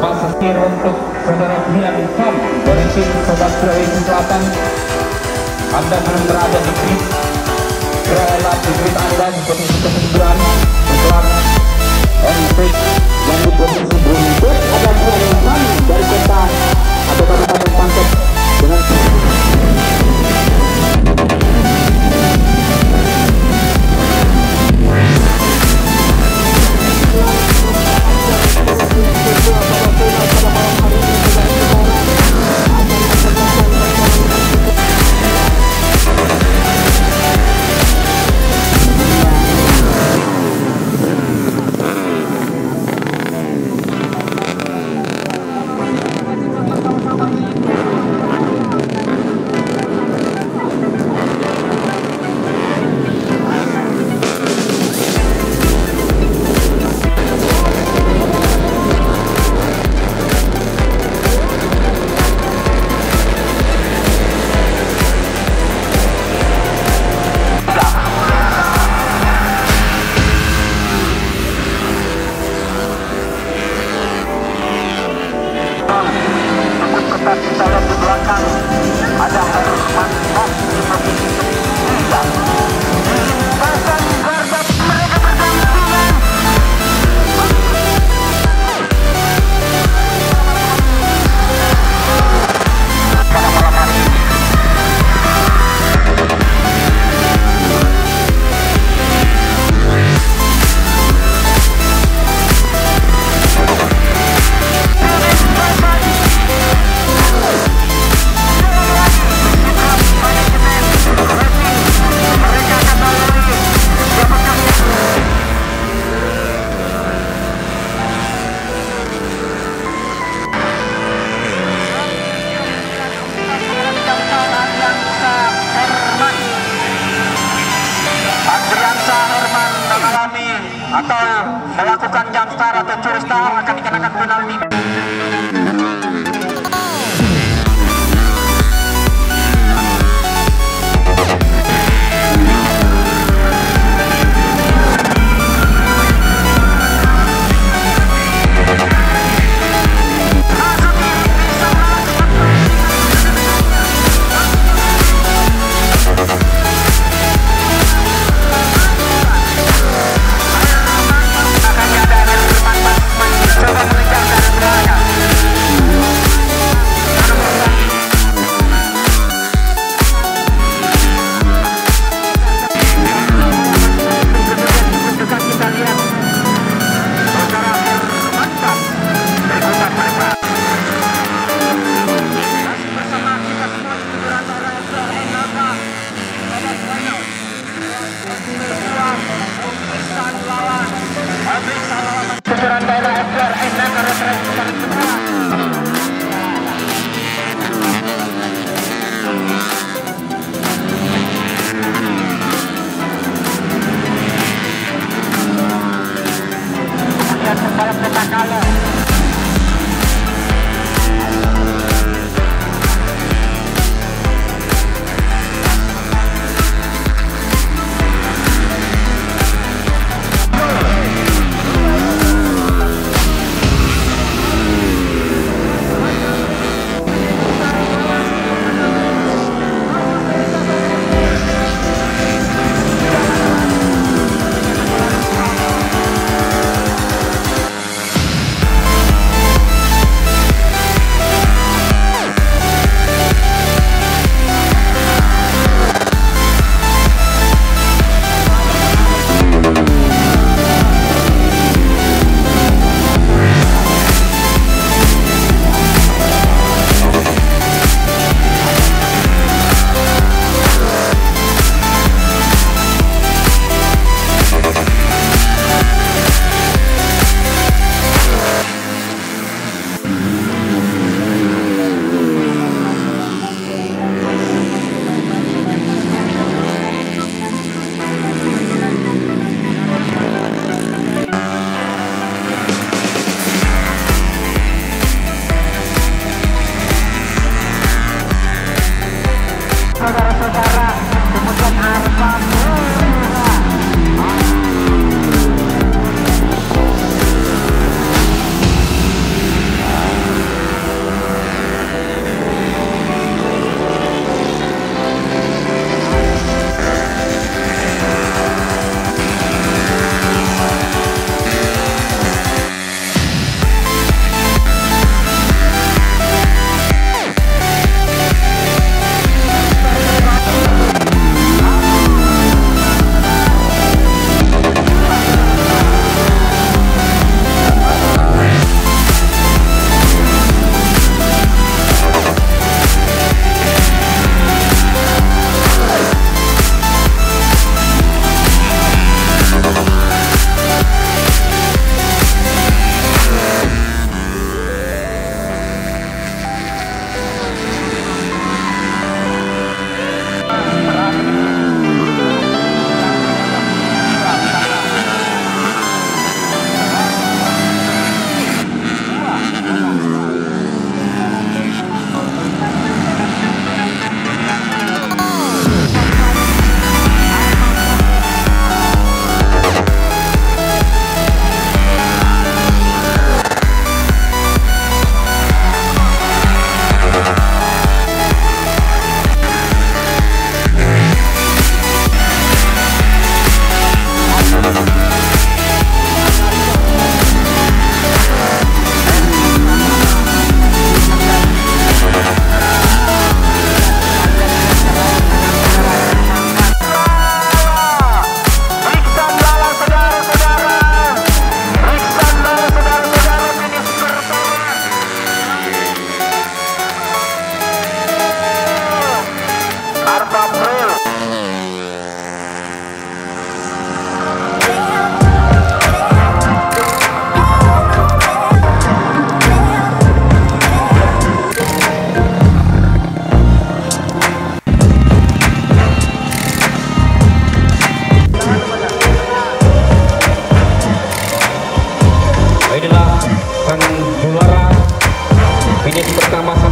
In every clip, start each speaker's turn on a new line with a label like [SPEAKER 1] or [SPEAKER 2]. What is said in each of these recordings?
[SPEAKER 1] setir untuk saudara Brian Kam dari tim Sobat Sulawesi Selatan. Anda belum berada di grid Berada di grid Anda di posisi ke-9 Setelah Entrik yang di posisi berikut ada Brian Kam dari kota atau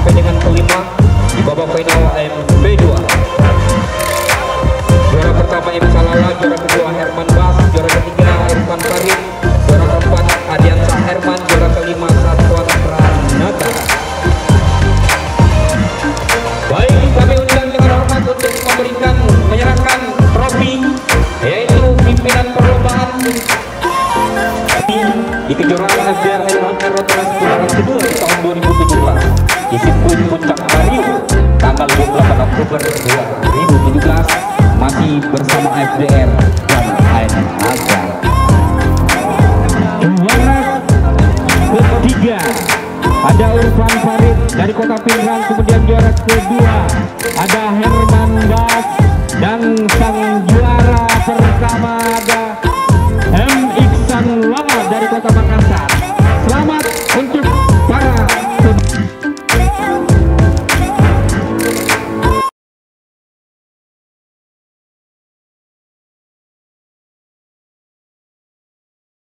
[SPEAKER 1] sampai dengan kelima di babak final AMB 2 juara pertama Ibu Salala juara kedua Herman Bas juara ketiga Herman Karim juara keempat Adiansa Herman juara kelima Satuan Pranata. Baik kami undang dengan hormat untuk memberikan menyerahkan trofi yaitu pimpinan perlombaan. Di kejuaraan FBR Herman Herod Oktober 2017 masih bersama FDR